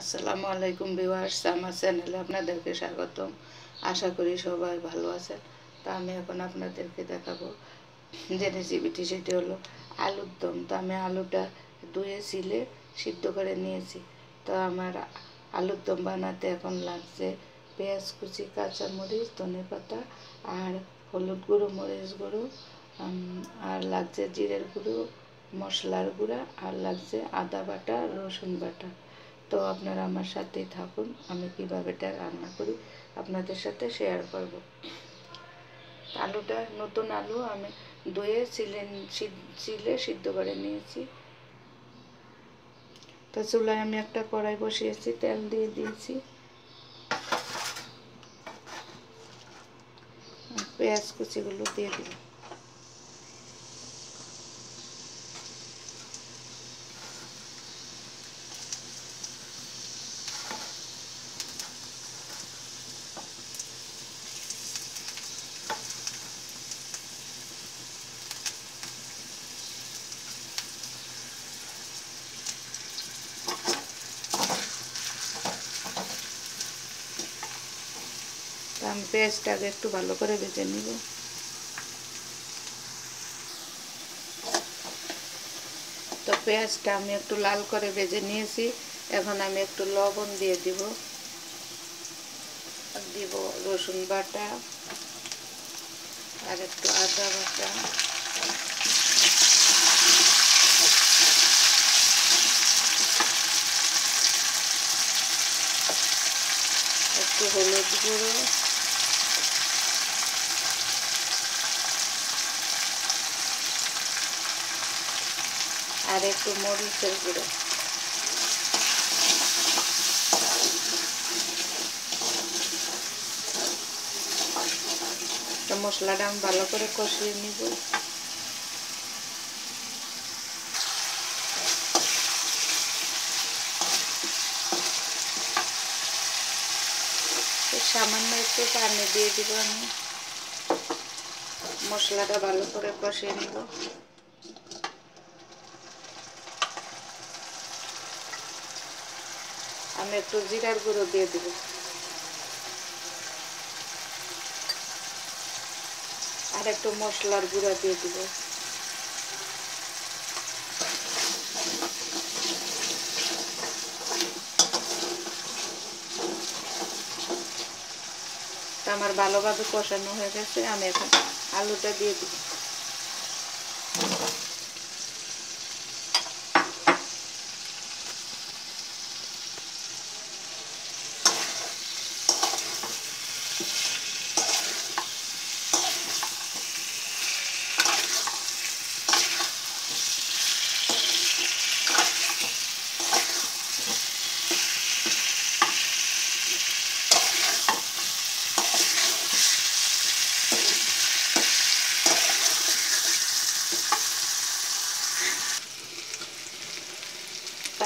আসসালামু আলাইকুম ভিউয়ার্স, আমার চ্যানেলে আপনাদেরকে স্বাগতম। আশা করি সবাই ভালো আছেন। তো আমি এখন আপনাদেরকে দেখাবো। যে রেসিপিটি সেটি হলো আলুর দম। তো আমি আলুটা ধুয়ে ছিলে সিদ্ধ করে নিয়েছি। তো আমার আলুর দম বানাতে এখন লাগছে পেঁয়াজ কুচি, কাঁচামরিচ, ধনে পাতা আর হলুদ গুঁড়ো, মরিচ গুঁড়ো আর লাগছে জিরের গুঁড়ো, মশলার গুঁড়া, আর লাগছে আদা বাটা, রসুন বাটা। তো আপনারা আমার সাথেই থাকুন। আমি কীভাবে এটা রান্না করি আপনাদের সাথে শেয়ার করব। আলুটা, নতুন আলু আমি ধুয়ে চিলে চিলে সিদ্ধ করে নিয়েছি। তো চুলায় আমি একটা কড়াই বসিয়েছি, তেল দিয়ে দিয়েছি। পেঁয়াজ কুচিগুলো দিয়ে দিলাম। আমি পেঁয়াজটা আগে একটু ভালো করে ভেজে নিব। তো পেঁয়াজটা আমি একটু লাল করে ভেজে নিয়েছি। এখন আমি একটু লবণ দিয়ে দিব। দিব রসুন বাটা আর একটু আদা বাটা। একটু হলুদ গুঁড়ো। আর একটু মরিচের গুঁড়ো। তো মশলাটা আমি ভালো করে কষিয়ে নিব। সামান্য একটু পানি দিয়ে দিব আমি। মশলাটা ভালো করে কষিয়ে নিব। আমি একটু জিরার গুঁড়ো দিয়ে দিব। আর একটু মশলার গুঁড়া দিয়ে দিব। আমার ভালোভাবে কষানো হয়ে গেছে, আমি এখন আলুটা দিয়ে দিব।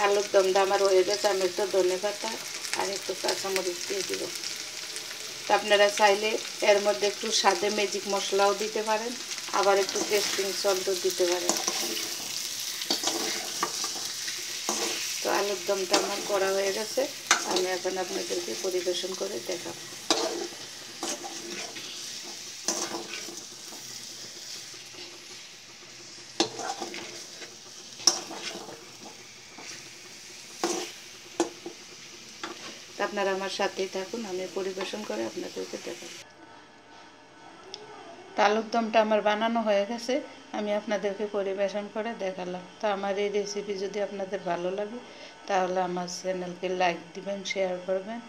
আলুর দমটা আমার হয়ে গেছে আমি একটু ধনে পাতা আর একটু কাঁচামরিচ দিয়ে দিব আপনারা চাইলে এর মধ্যে একটু স্বাদে ম্যাজিক মশলাও দিতে পারেন, আবার একটু টেস্টিং সল্টও দিতে পারেন। তো আলুর দমটা আমার করা হয়ে গেছে, আমি এখন আপনাদেরকে পরিবেশন করে দেখাব। আপনারা আমার সাথেই থাকুন, আমি পরিবেশন করে আপনাদেরকে দেখাবো। আলুর দমটা আমার বানানো হয়ে গেছে, আমি আপনাদেরকে পরিবেশন করে দেখালাম। তো আমার এই রেসিপি যদি আপনাদের ভালো লাগে, তাহলে আমার চ্যানেলকে লাইক দিবেন শেয়ার করবেন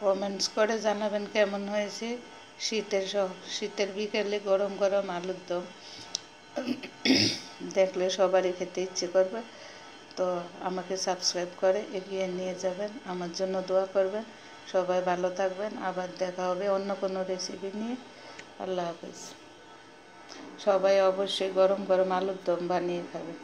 কমেন্টস করে জানাবেন কেমন হয়েছে শীতের শীতের বিকেলে গরম গরম আলুর দম। দেখলে সবারই খেতে ইচ্ছে করবে। তো আমাকে সাবস্ক্রাইব করে, এগিয়ে নিয়ে যাবেন। আমার জন্য দোয়া করবেন। সবাই ভালো থাকবেন। আবার দেখা হবে অন্য কোনো রেসিপি নিয়ে। আল্লাহ হাফিজ। সবাই অবশ্যই গরম গরম আলুর দম বানিয়ে খাবেন